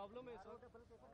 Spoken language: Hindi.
प्रॉब्लम है सर।